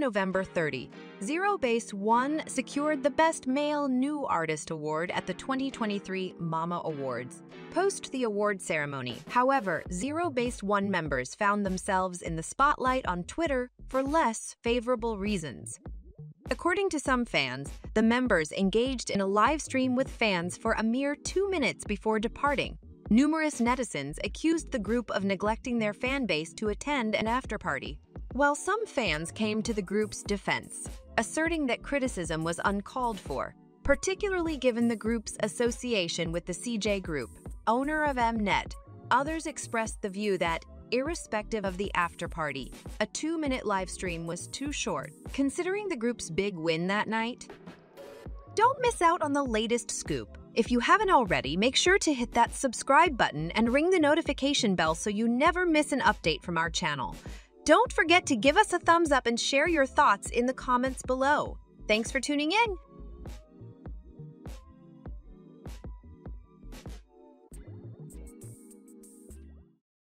November 30, ZEROBASEONE secured the Best Male New Artist Award at the 2023 Mama Awards. Post the award ceremony, however, ZEROBASEONE members found themselves in the spotlight on Twitter for less favorable reasons. According to some fans, the members engaged in a live stream with fans for a mere two minutes before departing. Numerous netizens accused the group of neglecting their fan base to attend an afterparty. While some fans came to the group's defense, asserting that criticism was uncalled for, particularly given the group's association with the CJ Group, owner of Mnet, others expressed the view that, irrespective of the after-party, a two-minute live stream was too short, considering the group's big win that night. Don't miss out on the latest scoop. If you haven't already, make sure to hit that subscribe button and ring the notification bell so you never miss an update from our channel. Don't forget to give us a thumbs up and share your thoughts in the comments below. Thanks for tuning in.